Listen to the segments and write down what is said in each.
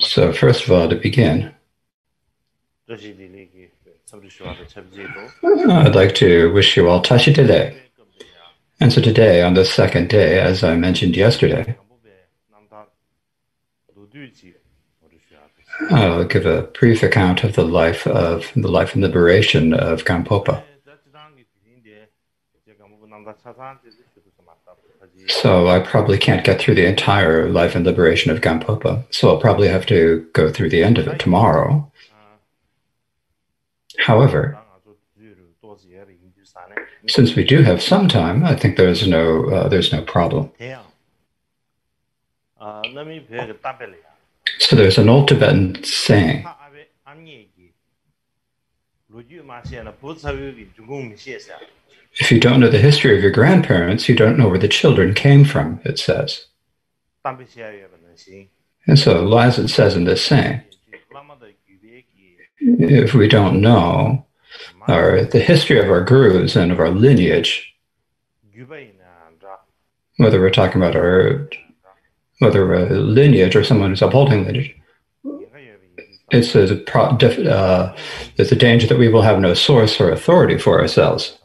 So, first of all, to begin, I'd like to wish you all Tashi today. And so today, on the second day, as I mentioned yesterday, I'll give a brief account of the life of the life and liberation of Gampopa. So I probably can't get through the entire life and liberation of Gampopa. So I'll probably have to go through the end of it tomorrow. However, since we do have some time, I think there's no uh, there's no problem. So there's an old Tibetan saying. If you don't know the history of your grandparents, you don't know where the children came from, it says. And so, as it says in this saying, if we don't know our, the history of our gurus and of our lineage, whether we're talking about our whether a lineage or someone who's upholding lineage, it's a, uh, there's a danger that we will have no source or authority for ourselves.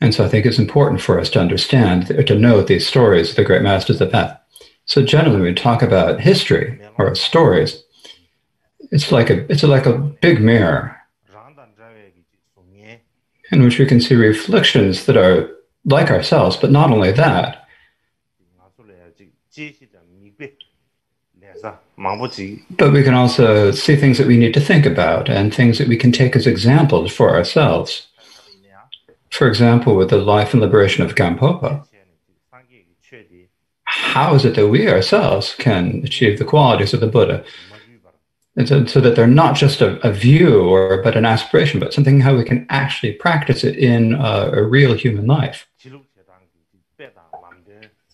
And so I think it's important for us to understand, to know these stories of the great masters of path. So generally, when we talk about history or stories, it's like a it's like a big mirror in which we can see reflections that are like ourselves, but not only that. But we can also see things that we need to think about and things that we can take as examples for ourselves. For example, with the life and liberation of Gampopa, how is it that we ourselves can achieve the qualities of the Buddha? So, so that they're not just a, a, view or but an aspiration, but something how we can actually practice it in a, a real human life.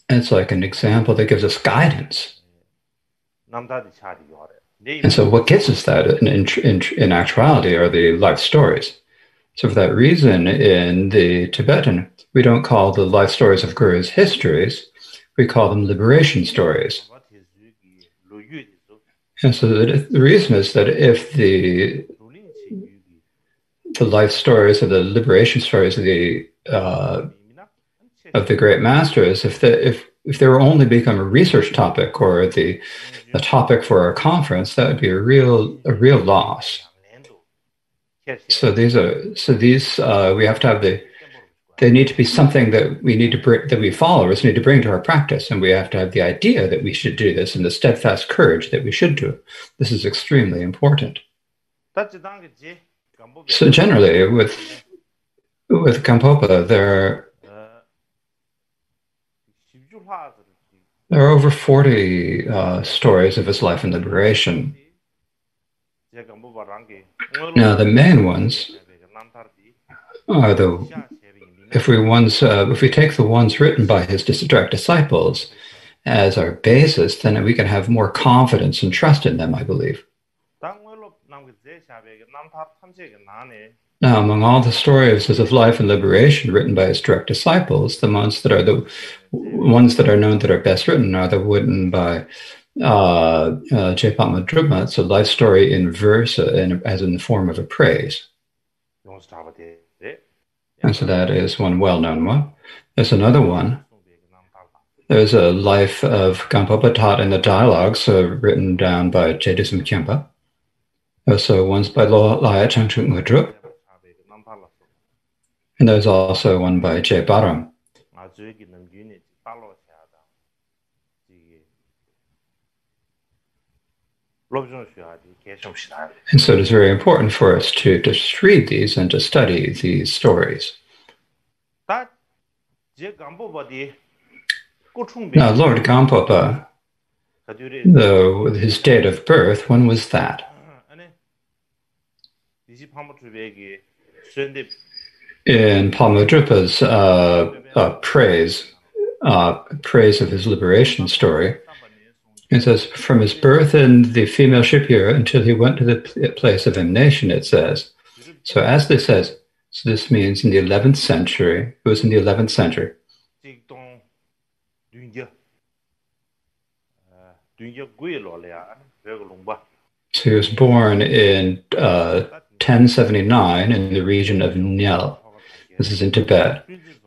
It's like an example that gives us guidance. And so, what gives us that in, in, in actuality are the life stories. So, for that reason, in the Tibetan, we don't call the life stories of gurus histories, we call them liberation stories. And so, the, the reason is that if the the life stories or the liberation stories of the uh, of the great masters, if the if if they were only become a research topic or the a topic for a conference, that would be a real a real loss. So these are so these uh, we have to have the they need to be something that we need to bring that we followers need to bring to our practice, and we have to have the idea that we should do this and the steadfast courage that we should do. It. This is extremely important. So generally, with with Gampopa, there are, there are over forty uh, stories of his life and liberation. Now, the main ones are the if we ones uh, if we take the ones written by his direct disciples as our basis, then we can have more confidence and trust in them. I believe. Now, among all the stories of life and liberation written by his direct disciples, the ones that are the ones that are known that are best written are the written by uh, uh, Druma. It's a life story in verse uh, in, as in the form of a praise. And so that is one well-known one. There's another one. There's a life of Gampopa taught in the dialogues uh, written down by Je Dusum Khyenpa. Also one's by Laya Changchub Ngodrup. And there's also one by Je Barom. And so it is very important for us to just read these and to study these stories. Now, Lord Gampopa, though his date of birth, when was that? In Pamadrupa's uh, uh, praise, uh, praise of his liberation story, it says, from his birth in the female shipyard until he went to the place of emanation, it says. So, as this says, so this means in the 11th century, it was in the 11th century. So he was born in uh, 1079 in the region of Nyal. This is in Tibet.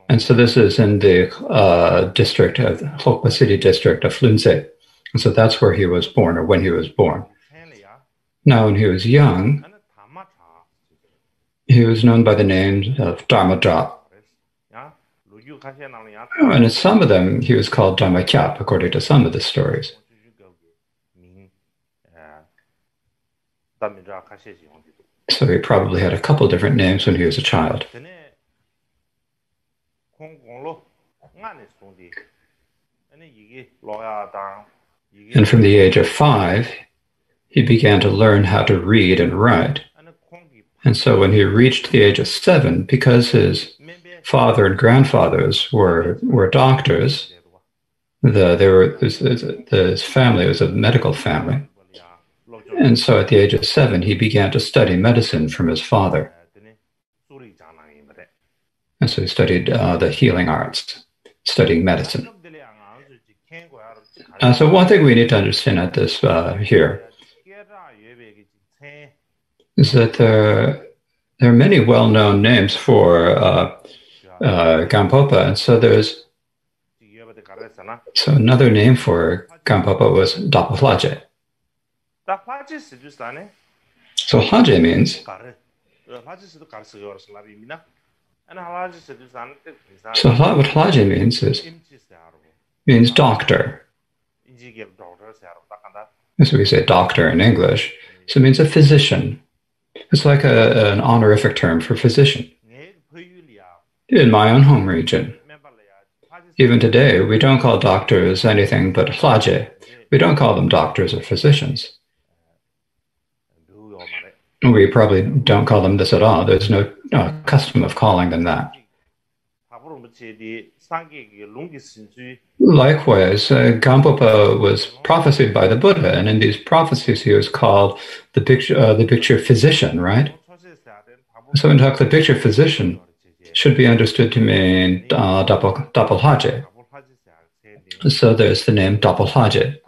And so this is in the uh, district of Hokpa city district of Lunze. So that's where he was born or when he was born. Now, when he was young, he was known by the name of Dharmata. Oh, and in some of them, he was called Dharmakyap, according to some of the stories. So he probably had a couple different names when he was a child. And from the age of five, he began to learn how to read and write. And so when he reached the age of seven, because his father and grandfathers were, were doctors, the, they were, his, his family was a medical family. And so at the age of seven, he began to study medicine from his father. And so he studied uh, the healing arts, studying medicine. Uh, so one thing we need to understand at this uh, here is that there, there are many well-known names for uh, uh, Gampopa, and so there's so another name for Gampopa was Dakpo Lhaje. So Haje means so what Haje means is means doctor. As we say doctor in English. So it means a physician. It's like a, an honorific term for physician. In my own home region, even today, we don't call doctors anything but hlaje. We don't call them doctors or physicians. We probably don't call them this at all. There's no uh, custom of calling them that. Likewise, uh, Gampopa was prophesied by the Buddha, and in these prophecies, he was called the bhikshu, uh, the bhikshu physician, right? So, in talk, the picture physician should be understood to mean uh, Dakpo Lhaje. So, there's the name Dakpo Lhaje.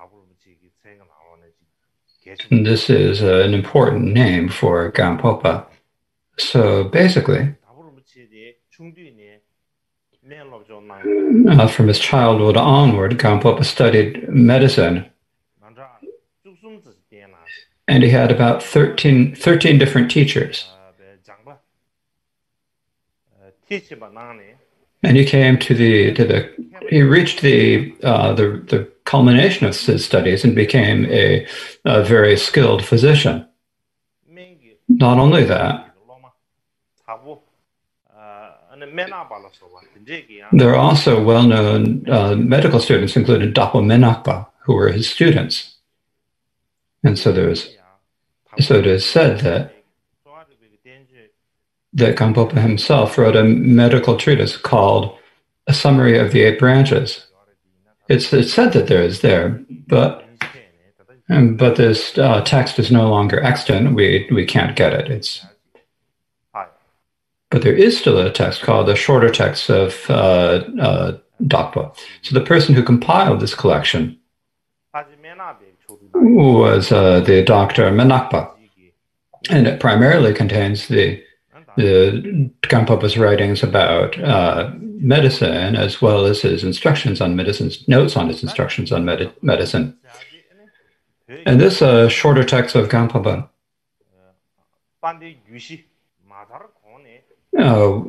This is uh, an important name for Gampopa. So, basically, uh, from his childhood onward, Gampopa studied medicine. And he had about 13, 13 different teachers. And he came to the to the he reached the uh, the the culmination of his studies and became a, a very skilled physician. Not only that, there are also well known uh, medical students, including Dapo Menakpa, who were his students. And so there's so it is said that that Gampopa himself wrote a medical treatise called A Summary of the Eight Branches. It's, it's said that there is there, but but this uh, text is no longer extant. We we can't get it. It's but there is still a text called the Shorter Text of uh, uh, Dakpo. So the person who compiled this collection was uh, the Dr. Menakpa. And it primarily contains the, the Gampopa's writings about uh, medicine as well as his instructions on medicine, notes on his instructions on med- medicine. And this uh, shorter text of Gampopa uh,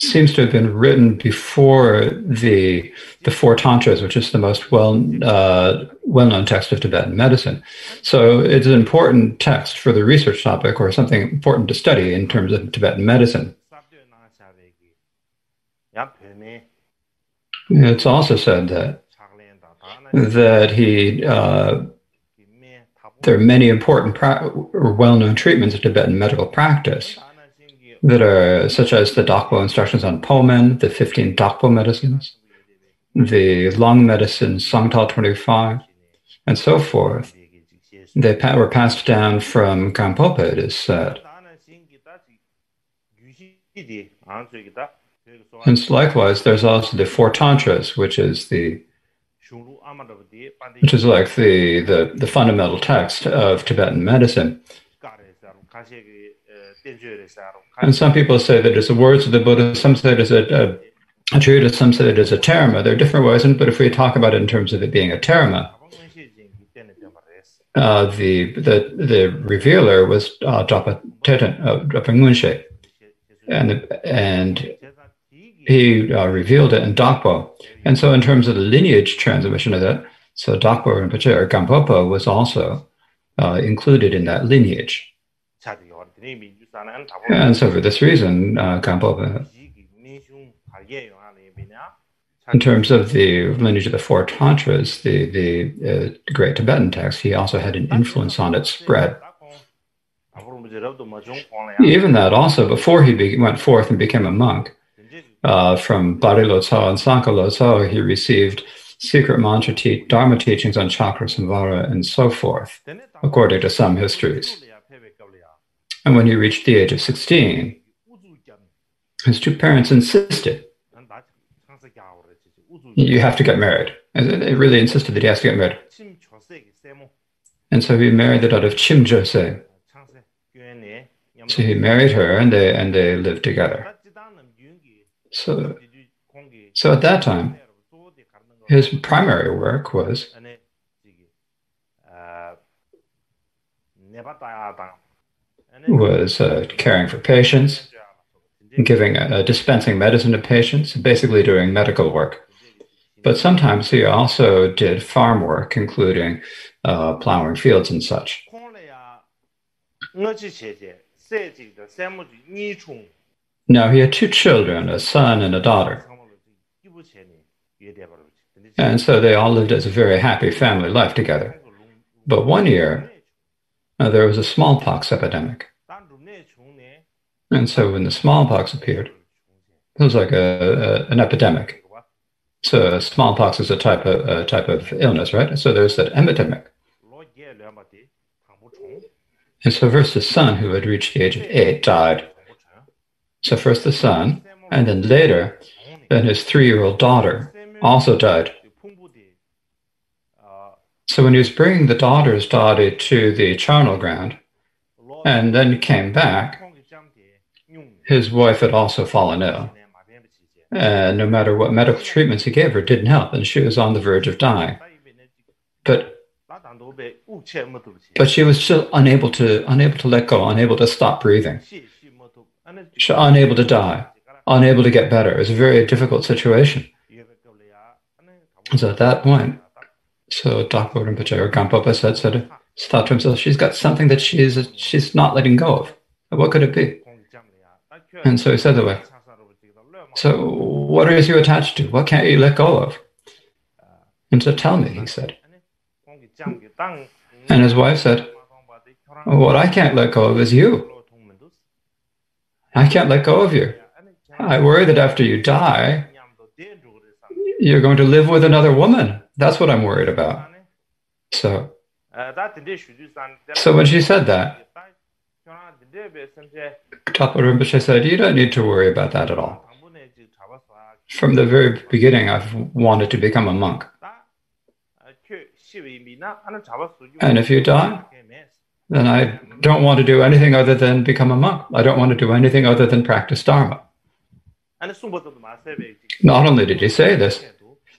seems to have been written before the the four tantras, which is the most well uh, well known text of Tibetan medicine. So it's an important text for the research topic, or something important to study in terms of Tibetan medicine. It's also said that that he uh, there are many important pra- or well known treatments of Tibetan medical practice that are such as the Dakpo instructions on Pomen, the 15 Dakpo medicines, the lung medicine Sangtal 25, and so forth. They were passed down from Gampopa, it is said. And likewise, there's also the four tantras, which is the which is like the, the, the fundamental text of Tibetan medicine. And some people say that it's the words of the Buddha, some say it is a, a, some say it is a terma. There are different ways, but if we talk about it in terms of it being a terma, uh, the, the the revealer was uh, Dapa Teten, uh, Dapa Ngunshe, and and he uh, revealed it in Dakpo. And so, in terms of the lineage transmission of that, so Dakpo Rinpoche or Gampopa was also uh, included in that lineage. And so, for this reason, uh, in terms of the lineage of the four tantras, the the uh, great Tibetan text, he also had an influence on its spread. Even that, also before he be- went forth and became a monk, uh, from Bari Lotso and Sanka Lotso, he received secret mantra te- Dharma teachings on chakra samvara and so forth, according to some histories. And when he reached the age of 16, his two parents insisted, You have to get married. They really insisted that he has to get married. And so he married the daughter of Chim Jose. So he married her and they, and they lived together. So, so at that time, his primary work was was uh, caring for patients, giving uh, dispensing medicine to patients, basically doing medical work. But sometimes he also did farm work, including uh, plowing fields and such. Now he had two children, a son and a daughter. And so they all lived as a very happy family life together. But one year, uh, there was a smallpox epidemic. And so when the smallpox appeared, it was like a, a an epidemic. So smallpox is a type of a type of illness, right? So there's that epidemic. And so first the son, who had reached the age of eight, died. So first the son, and then later, then his three-year-old daughter also died. So when he was bringing the daughter's body to the charnel ground, and then came back, his wife had also fallen ill. And no matter what medical treatments he gave her, didn't help, and she was on the verge of dying. But but she was still unable to unable to let go, unable to stop breathing unable to die, unable to get better. It was a very difficult situation. So at that point, so Dr. Rinpoche or Gampopa said, said, thought to himself, she's got something that she's she's not letting go of. What could it be? And so he said that way. So what is you attached to? What can't you let go of? And so tell me, he said. And his wife said, What I can't let go of is you. I can't let go of you. I worry that after you die, you're going to live with another woman. That's what I'm worried about. So, so when she said that, Dakpo Rinpoche said, You don't need to worry about that at all. From the very beginning, I've wanted to become a monk. And if you die, then I don't want to do anything other than become a monk. I don't want to do anything other than practice Dharma. Not only did he say this,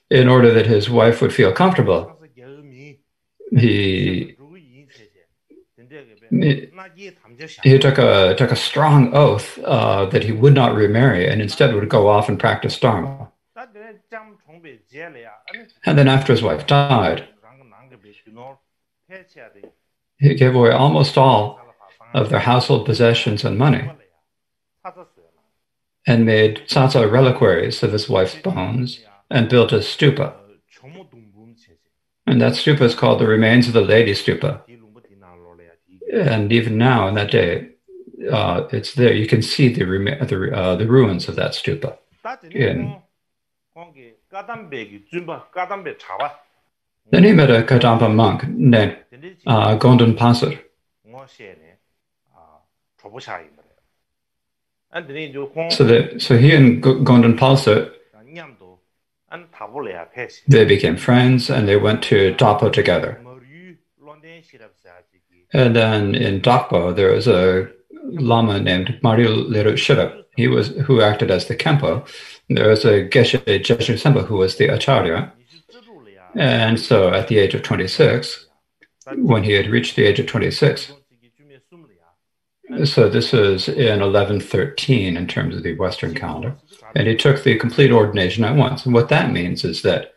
in order that his wife would feel comfortable, he, he, he took, a, took a strong oath uh, that he would not remarry and instead would go off and practice Dharma. And then after his wife died, he gave away almost all of their household possessions and money and made tsatsa reliquaries of his wife's bones and built a stupa. And that stupa is called the remains of the lady stupa. and even now in that day uh it's there. You can see the uh, the, uh, the ruins of that stupa. in Then he met a Kadampa monk named uh, Gondon Pasar. So, that so he and Gondon Pasar, they became friends and they went to dapo together. And then in Dakpo, there was a lama named Mario Leru Shirap. He was who acted as the Kempo. There was a Geshe Jeshu Semba who was the Acharya. And so at the age of 26, when he had reached the age of 26, so this was in 1113 in terms of the Western calendar, and he took the complete ordination at once. And what that means is that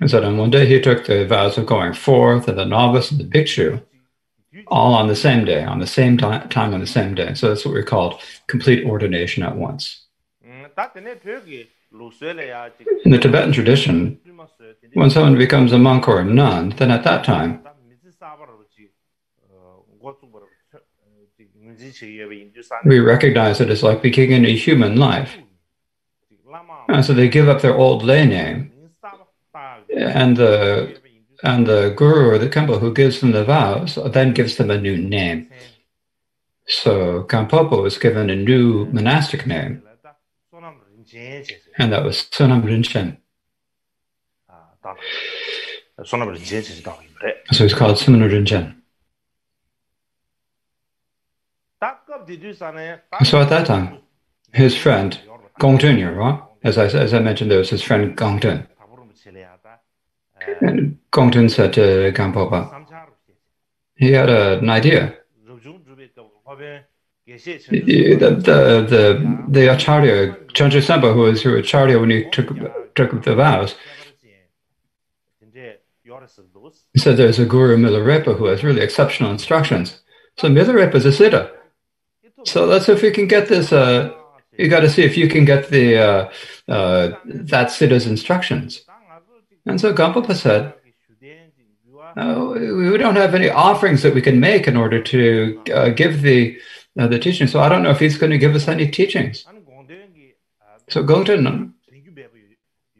is that on one day he took the vows of going forth and the novice and the bhikshu all on the same day, on the same time, time on the same day. So that's what we called complete ordination at once. In the Tibetan tradition, when someone becomes a monk or a nun, then at that time, we recognize it as like beginning a human life. And so they give up their old lay name, and the and the guru or the kempo who gives them the vows then gives them a new name. So Gampopa was given a new monastic name, and that was Sonam Rinchen. So he's called Sonam Rinchen. So at that time, his friend Gong right? As I as I mentioned, there was his friend Gong. And Gong said to Gampopa, he had an idea. The, the, the, the Acharya, Chanchu Sempa, who was your Acharya when he took, took the vows, said there's a Guru Milarepa who has really exceptional instructions. So Milarepa is a siddha. So let's see if we can get this. Uh, you got to see if you can get the uh, uh, that siddha's instructions. And so Gampopa said, uh, we don't have any offerings that we can make in order to uh, give the uh, the teaching. So I don't know if he's going to give us any teachings. So Gongten,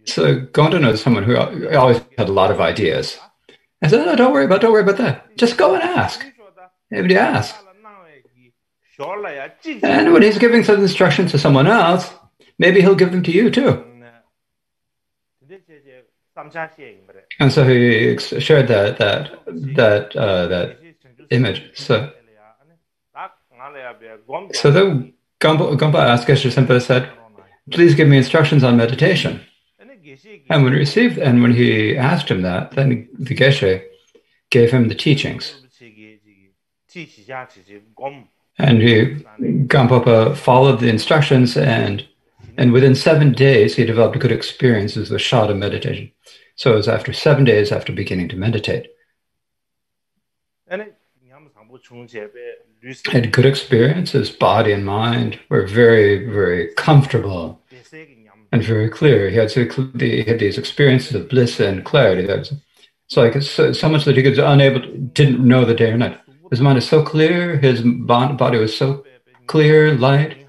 so Gongten is someone who always had a lot of ideas. I said, no, don't worry about, don't worry about that. Just go and ask. Everybody ask. And when he's giving some instructions to someone else, maybe he'll give them to you too. And so he shared that that that uh, that image. So so then Gompa asked Geshe said, "Please give me instructions on meditation." And when he received, and when he asked him that, then the Geshe gave him the teachings. And he, Gampopa followed the instructions, and and within seven days, he developed good experiences with Shada meditation. So it was after seven days after beginning to meditate. Had good experiences, body and mind were very, very comfortable and very clear. He had, he had these experiences of bliss and clarity. That was, it's like so, so much that he was unable, to, didn't know the day or night. His mind is so clear, his body was so clear, light,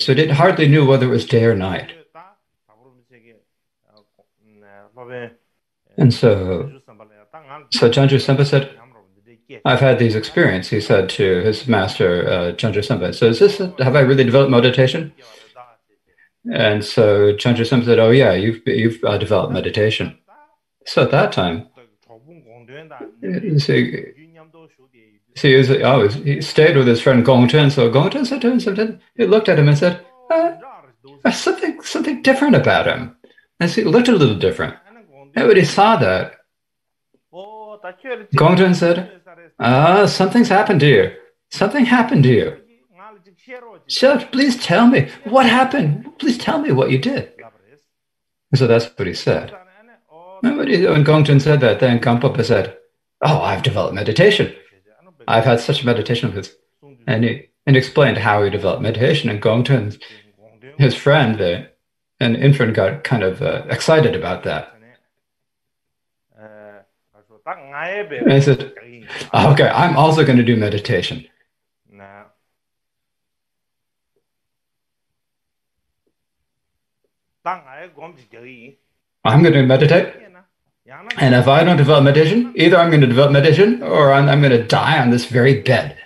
so he hardly knew whether it was day or night. And so, so Chanchu Sempa said, I've had these experiences, he said to his master, uh, Chanchu Sempa. So is this, a, have I really developed meditation? And so Chanchu Sempa said, oh yeah, you've, you've uh, developed meditation. So at that time, see, see he, was, oh, he stayed with his friend Gong Chen. So Gong Chen said to him, something, he looked at him and said, uh, something, something different about him. And so he looked a little different. Everybody saw that. Gongchen said, Ah, something's happened to you. Something happened to you. So please tell me what happened. Please tell me what you did. So that's what he said. And when Gongchen said that, then Gampopa said, Oh, I've developed meditation. I've had such meditation with and he and explained how he developed meditation. And Gongchen, his friend, the, an infant, got kind of uh, excited about that. And I said, okay, I'm also going to do meditation. I'm going to meditate. And if I don't develop meditation, either I'm going to develop meditation or I'm, I'm going to die on this very bed.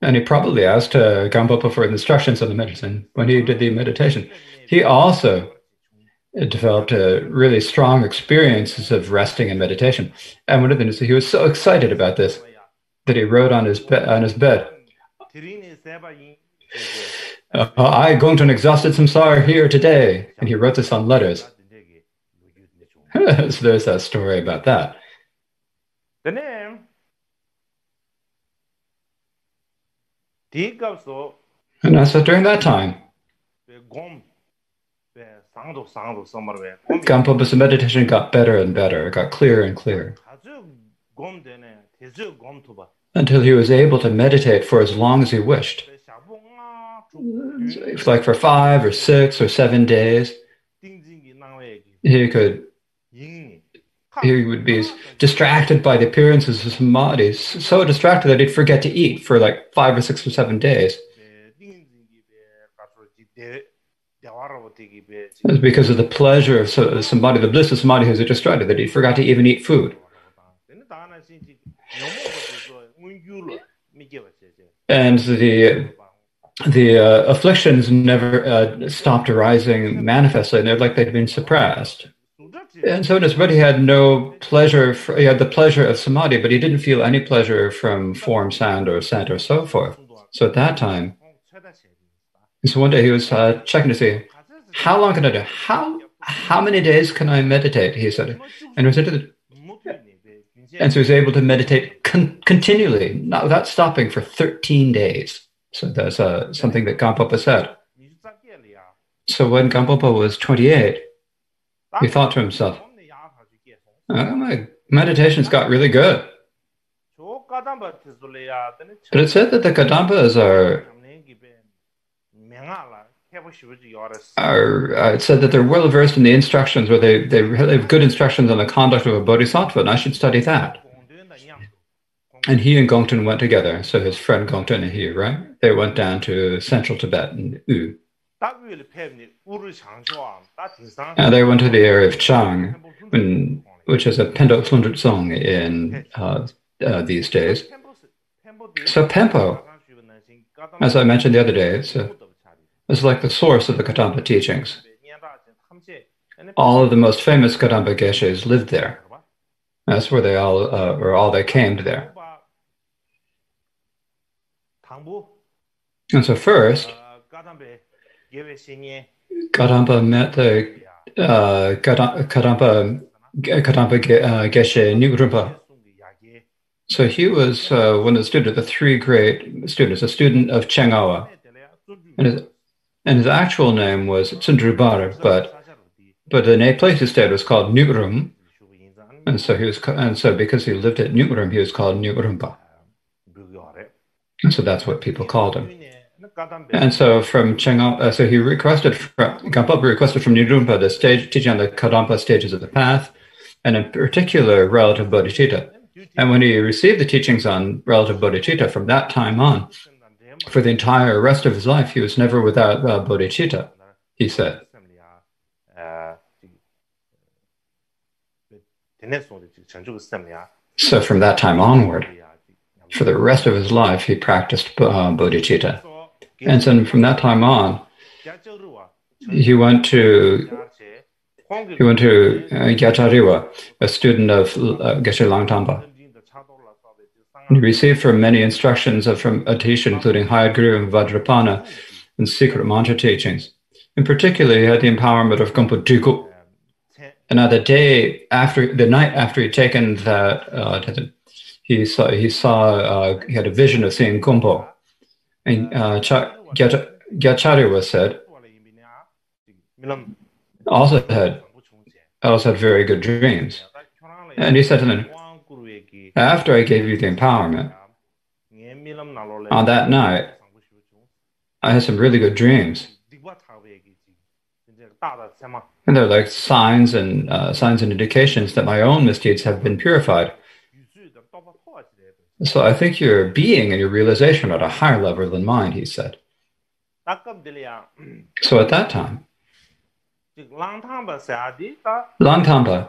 And he probably asked uh, for instructions on the medicine when he did the meditation. He also developed a really strong experiences of resting and meditation. And one of the things he was so excited about this that he wrote on his be- on his bed. Uh, I going to an exhausted samsara here today, and he wrote this on letters. so there's that story about that. The name. And I said during that time, Gampopa's meditation got better and better, it got clearer and clearer. Until he was able to meditate for as long as he wished. Mm, like for five or six or seven days, he could he would be distracted by the appearances of samadhi, so distracted that he'd forget to eat for like five or six or seven days. It's because of the pleasure of samadhi, the bliss of samadhi has distracted that he forgot to even eat food. And the the uh, afflictions never uh, stopped arising manifestly, and they're like they'd been suppressed. And so his he had no pleasure, for, he had the pleasure of samadhi, but he didn't feel any pleasure from form, sound, or scent, or so forth. So at that time, so one day he was uh, checking to see, how long can I do? How how many days can I meditate? He said. And, was into and so he was able to meditate con- continually, not without stopping for 13 days. So that's uh, something that Gampopa said. So when Gampopa was 28, he thought to himself, oh, my meditation's got really good. But it said that the Kadampas are, are uh, said that they're well versed in the instructions, where they, they have good instructions on the conduct of a bodhisattva, and I should study that. And he and Gongten went together. So his friend Gongten and he, right? They went down to central Tibet in U. And they went to the area of Chang, when, which is a Pendo Song in uh, uh, these days. So Pempo, as I mentioned the other day, so, is like the source of the Kadampa teachings. All of the most famous Kadampa geshes lived there. That's where they all, uh, or all they came to there. And so first, Kadampa met the uh, Kadampa, Kadampa uh, Geshe Nyugrumpa. So he was uh, one of the students, the three great students, a student of Chengawa. And and his actual name was Tsundrubar, but but the place he stayed was called Nyugrum. And so he was, and so because he lived at Nyugrum, he was called Nyugrumpa. And so that's what people called him. And so from Chengao, uh, so he requested, from, Gampopa requested from Nyugrumpa the stage, teaching on the Kadampa stages of the path, and in particular, relative bodhicitta. And when he received the teachings on relative bodhicitta from that time on, for the entire rest of his life, he was never without uh, bodhicitta, he said. So from that time onward, for the rest of his life, he practiced uh, bodhicitta. And then from that time on, he went to he went to uh, Gyachariwa, a student of uh, Geshe Langtamba. He received from many instructions from Atisha, including Hayagriva and Vajrapani, and secret mantra teachings. In particular, he had the empowerment of Duku. And on the day after, the night after he'd taken that, uh, he saw, he saw, uh, he had a vision of seeing Gompo. And uh, Gyacharya was said, also had, also had very good dreams. And he said to them, after I gave you the empowerment, on that night, I had some really good dreams. And they're like signs and uh, signs and indications that my own misdeeds have been purified. So I think your being and your realization are at a higher level than mine, he said. So at that time, Langtamba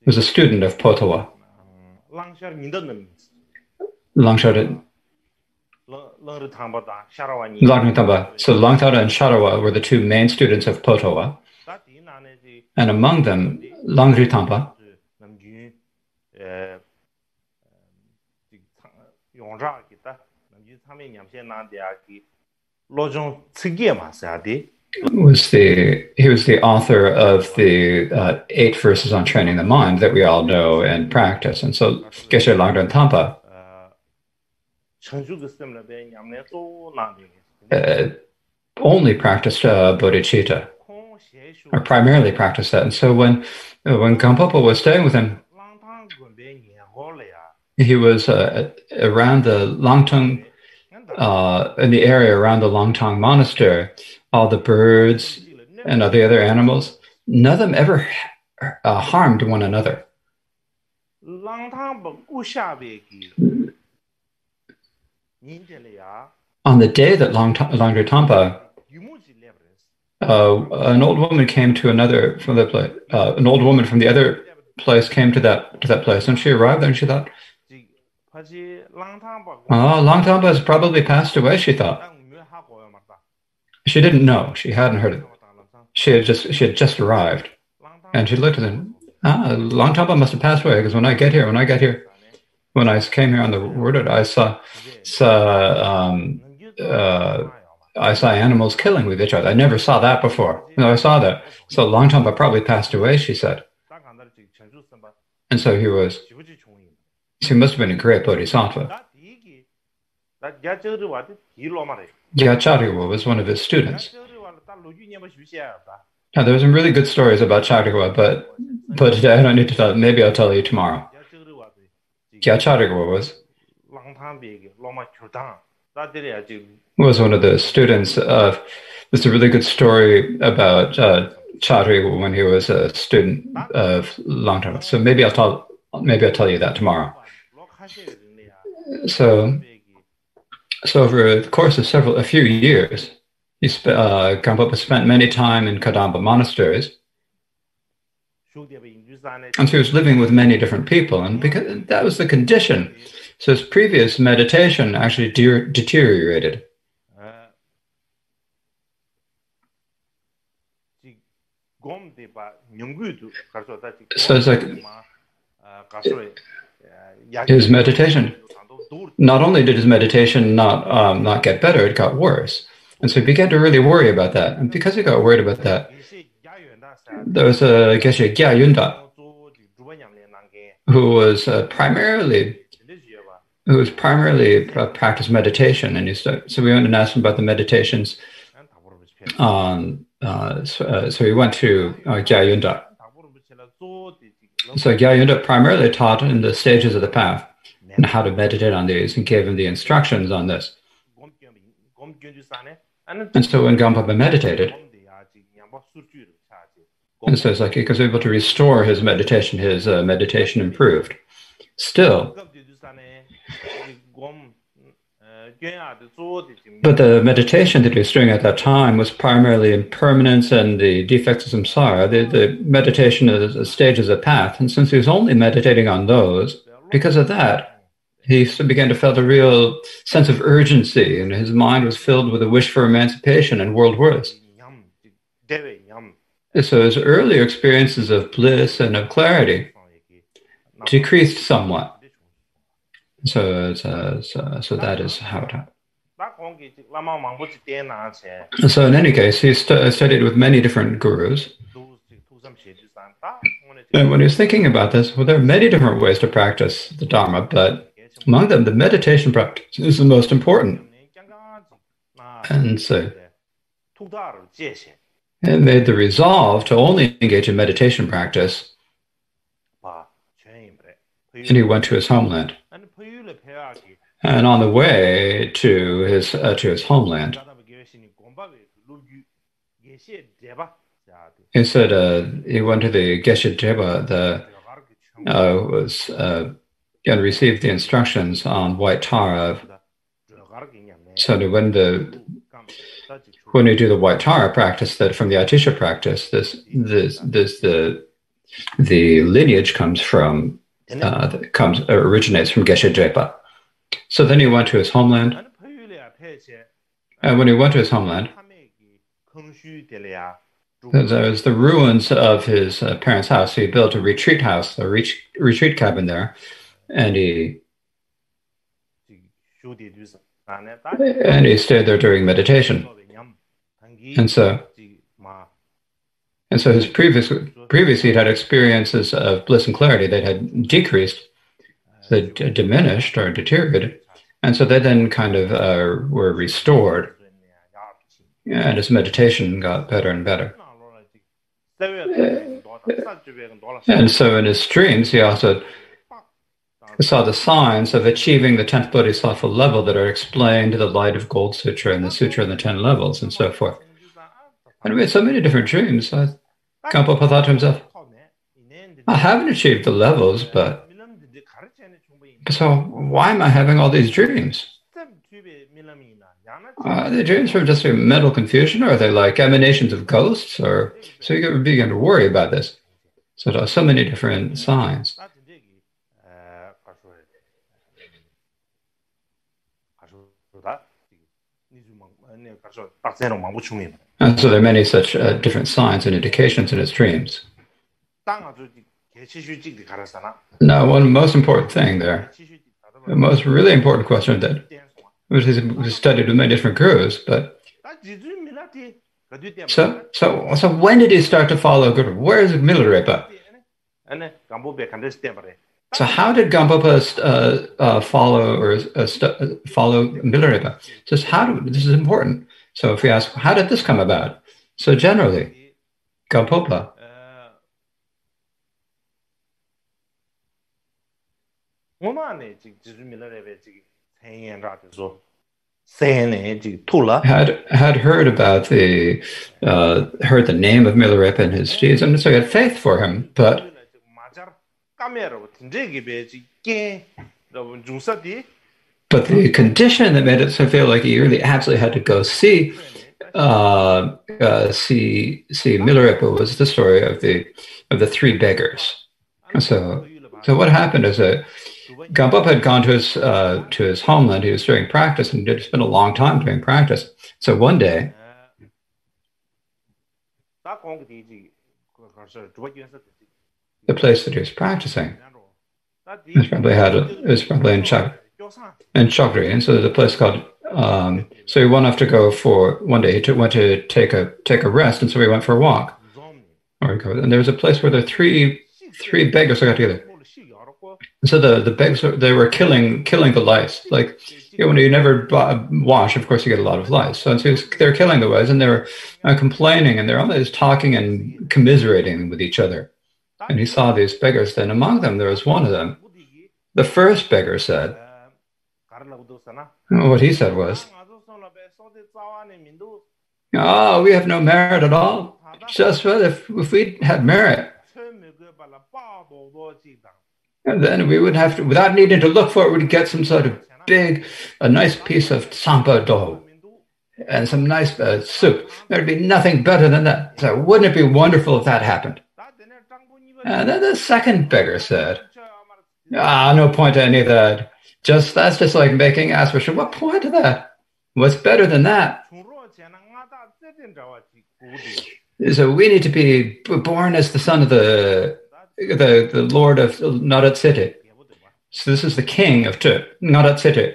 He was a student of Potowa. Langshar Nindan. Langshar Lagnathamba. So Langthara and Sharawa were the two main students of Potowa. And among them, Langritamba yongzhaa kita, namjii tsamii nyamshaa naa diyaa ki lojong tsigiyaa maa saa di, was the he was the author of the uh, eight verses on training the mind that we all know and practice. And so Geshe Langren Tampa uh, only practiced uh, bodhicitta, or primarily practiced that. And so when when Gampopa was staying with him, he was uh, around the Langtang, uh, in the area around the Langtang monastery. All the birds and all the other animals, none of them ever uh, harmed one another. On the day that Langri Tampa, uh, an old woman came to another from the place. Uh, an old woman from the other place came to that to that place, and she arrived there and she thought, "Oh, Lang Tamba has probably passed away." She thought. She didn't know. She hadn't heard it. She had just she had just arrived, and she looked at them. Ah, Lang Tamba must have passed away because when I get here, when I get here, when I came here on the word, I saw saw um, uh, I saw animals killing with each other. I never saw that before. No, I saw that. So Lang Tamba probably passed away. She said, and so he was. He must have been a great bodhisattva. that was one of his students. Now, there were some really good stories about Chakriwa, but, but today I don't need to tell Maybe I'll tell you tomorrow. Gyachariwa was was one of the students of, there's a really good story about uh, Chaudhry when he was a student of Longtang. So maybe I'll tell maybe I'll tell you that tomorrow. So so over the course of several a few years, he sp- uh, Gampopa spent many time in Kadampa monasteries. And so he was living with many different people, and because that was the condition. So his previous meditation actually de- deteriorated. So it's like his meditation. Not only did his meditation not um, not get better, it got worse. And so he began to really worry about that. And because he got worried about that, there was a Geshe Gya Yunda who was uh, primarily who was primarily practiced meditation, and he started, so we went and asked him about the meditations. Um, uh, so, uh, so, he went to uh, Gya Yunda. So Gya Yunda primarily taught in the stages of the path and how to meditate on these, and gave him the instructions on this. And so when Gampopa meditated, and so it's like he was able to restore his meditation, his uh, meditation improved. Still, but the meditation that he was doing at that time was primarily impermanence and the defects of samsara. The, the meditation is a stage is a path. And since he was only meditating on those, because of that, he began to feel a real sense of urgency, and his mind was filled with a wish for emancipation and world worth. So his earlier experiences of bliss and of clarity decreased somewhat. So, so, so, so that is how it happened. So in any case, he st- studied with many different gurus. And when he was thinking about this, well, there are many different ways to practice the Dharma, but among them, the meditation practice is the most important. And so and made the resolve to only engage in meditation practice. And he went to his homeland. And on the way to his uh, to his homeland, he said uh, he went to the Geshe Jeba, the uh, was uh, and received the instructions on White Tara. So when the when we do the White Tara practice, that from the Atisha practice, this this this the the lineage comes from uh, comes originates from Geshe Jepa. So then he went to his homeland, and when he went to his homeland, there was the ruins of his uh, parents' house. So he built a retreat house, a retreat cabin there, and he and he stayed there during meditation. And so, and so his previous previously he'd had experiences of bliss and clarity that had decreased, that diminished or deteriorated, and so they then kind of uh, were restored, and his meditation got better and better. And so in his dreams, he also saw the signs of achieving the 10th bodhisattva level that are explained in the light of Gold Sutra and the Sutra and the 10 levels and so forth. And we had so many different dreams. Uh, Gampopa thought to himself, I haven't achieved the levels, but so why am I having all these dreams? Are the dreams from just a mental confusion, or are they like emanations of ghosts? Or so you begin to worry about this. So there are so many different signs. And so there are many such uh, different signs and indications in his dreams. Now, one most important thing there, the most really important question that which is studied with many different gurus, but so so so when did he start to follow Guru? Where is Milarepa? So how did Gampopa uh, uh, follow or uh, st- follow Milarepa? Just how do this is important. So if we ask, how did this come about? So generally, Gampopa had had heard about the uh, heard the name of Milarepa and his deeds, and so he had faith for him, but but the condition that made it so feel like he really absolutely had to go see uh, uh, see see Milarepa was the story of the of the three beggars. So so what happened is that Gampopa had gone to his uh, to his homeland. He was doing practice and did spend a long time doing practice. So one day, the place that he was practicing was probably had it was probably in Chak in and so there's a place called. Um, so he went off to go for one day. He took, went to take a take a rest, and so he went for a walk. And there was a place where the three three beggars got together. So the the beggars they were killing killing the lice. Like you know, when you never wash, of course you get a lot of lice. So, so they're killing the lice, and they're uh, complaining, and they're always talking and commiserating with each other. And he saw these beggars. Then among them there was one of them. The first beggar said, "What he said was." Oh, we have no merit at all. Just if, if we had merit, and then we would have to, without needing to look for it, we'd get some sort of big, a nice piece of tsampa dough and some nice uh, soup. There'd be nothing better than that. So wouldn't it be wonderful if that happened? And then the second beggar said, Ah, no point to any of that. Just that's just like making aspiration. What point of that? What's better than that? So we need to be born as the son of the the, the lord of Nadat City. So this is the king of Tu, Nadat City.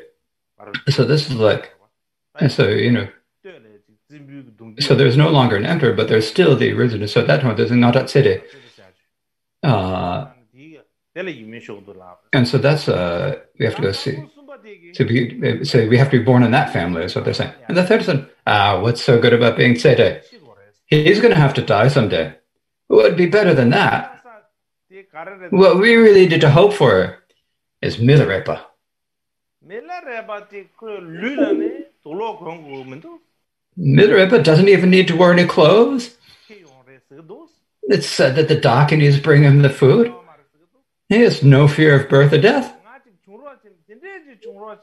So this is like, so, you know, so there's no longer an emperor, but there's still the original. So at that time, there's a Nadat City. Uh, and so that's, uh, we have to go see. To be, so we have to be born in that family, is what they're saying. And the third son, ah, what's so good about being Sete? He's going to have to die someday. What would be better than that. What we really need to hope for is Milarepa. Milarepa doesn't even need to wear any clothes. It's said that the Dakinis bring him the food. He has no fear of birth or death.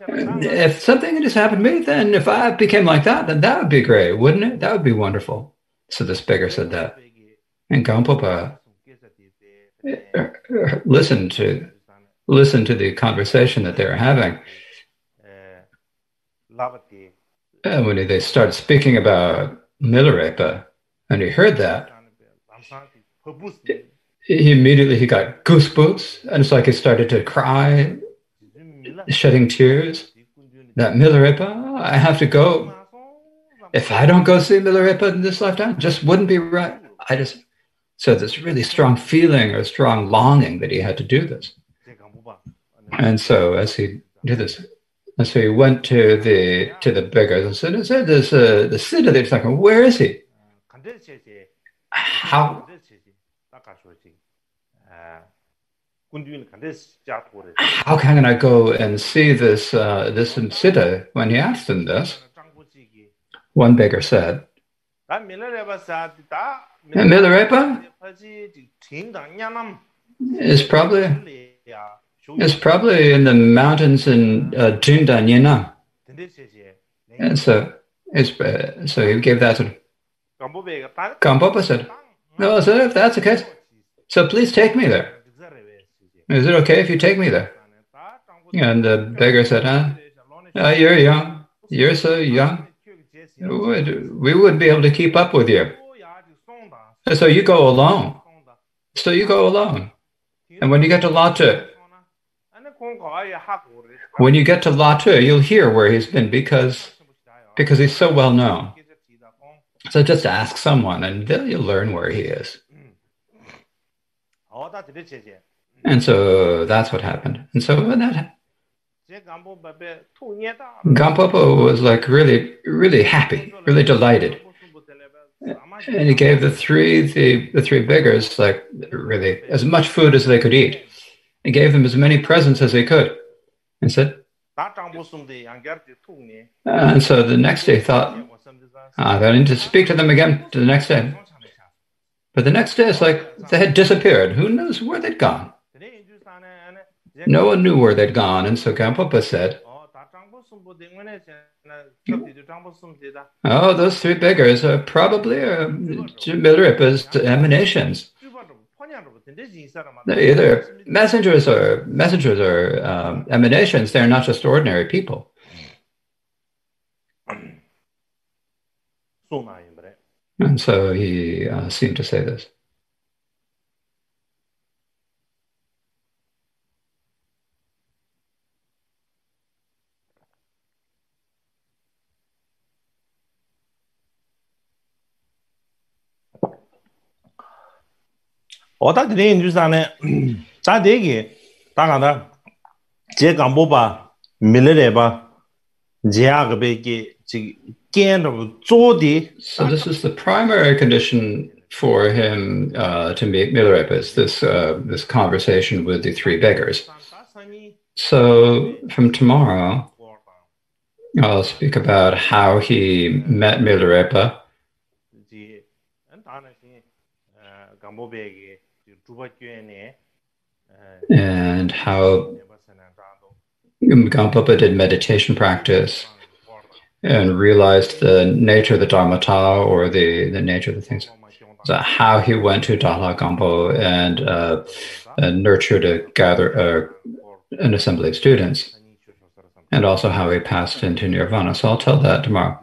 If something had just happened to me, then if I became like that, then that would be great, wouldn't it? That would be wonderful. So the speaker said that. And Gampopa listened to listen to the conversation that they were having. And when they started speaking about Milarepa, and he heard that, he immediately he got goosebumps, and it's like he started to cry, shedding tears. That Milarepa, I have to go. If I don't go see Milarepa in this lifetime, just wouldn't be right. I just so this really strong feeling or strong longing that he had to do this. And so as he did this, and so he went to the to the beggars and said, "There's uh, the siddha there." like, "Where is he? How?" How can I go and see this uh, this siddha? When he asked him this, one beggar said, Milarepa is probably is probably in the mountains in uh, And so, uh, so he gave that to Gampopa said, No, sir, if that's the case, so please take me there. Is it okay if you take me there? And the beggar said, huh? Uh, you're young. You're so young. We wouldn't be able to keep up with you. So you go alone. So you go alone. And when you get to Latu, when you get to Latu, you'll hear where he's been because because he's so well known. So just ask someone, and then you'll learn where he is. And so that's what happened. And so when that Gampopa was like really, really happy, really delighted. And he gave the three the, the three beggars like really as much food as they could eat. He gave them as many presents as he could. And said and so the next day thought, ah, I need to speak to them again to the next day. But the next day it's like they had disappeared. Who knows where they'd gone? No one knew where they'd gone, and so Gampopa said, Oh, those three beggars are probably uh, emanations. They're either messengers or messengers or um, emanations. They're not just ordinary people. And so he uh, seemed to say this. oda dhiri yin dhuzane, tsa dhegi, ta kanda, je kambu pa, milire pa, So this is the primary condition for him uh, to meet Milarepa this uh, this conversation with the three beggars. So from tomorrow, I'll speak about how he met Milarepa and how Gampopa did meditation practice and realized the nature of the dharma Dharmata or the, the nature of the things. So how he went to Daklha Gampo and, uh, and nurtured a gather uh, an assembly of students, and also how he passed into nirvana. So I'll tell that tomorrow.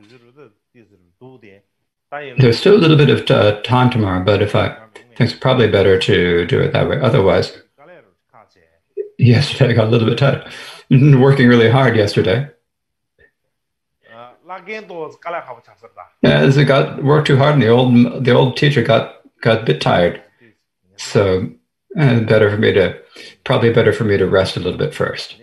There's still a little bit of uh, time tomorrow, but if I think it's probably better to do it that way. Otherwise, yesterday I got a little bit tired. Working really hard yesterday. Yeah, as it got worked too hard, and the old the old teacher got got a bit tired. So, uh, better for me to probably better for me to rest a little bit first.